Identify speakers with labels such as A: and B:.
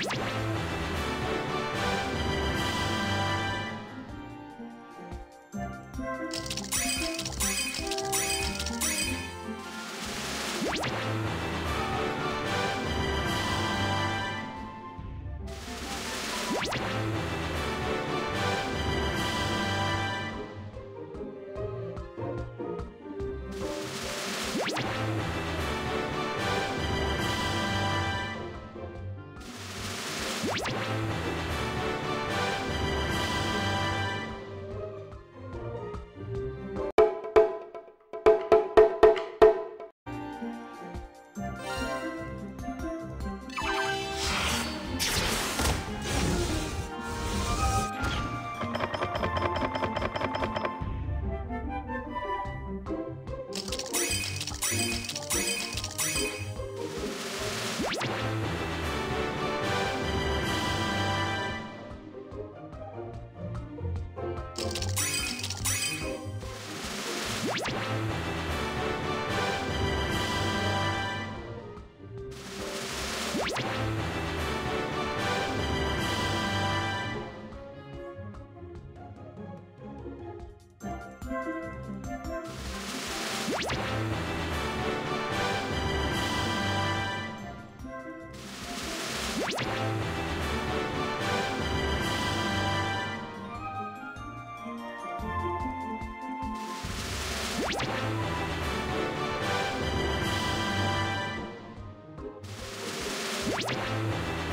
A: you
B: あ
C: Música
D: you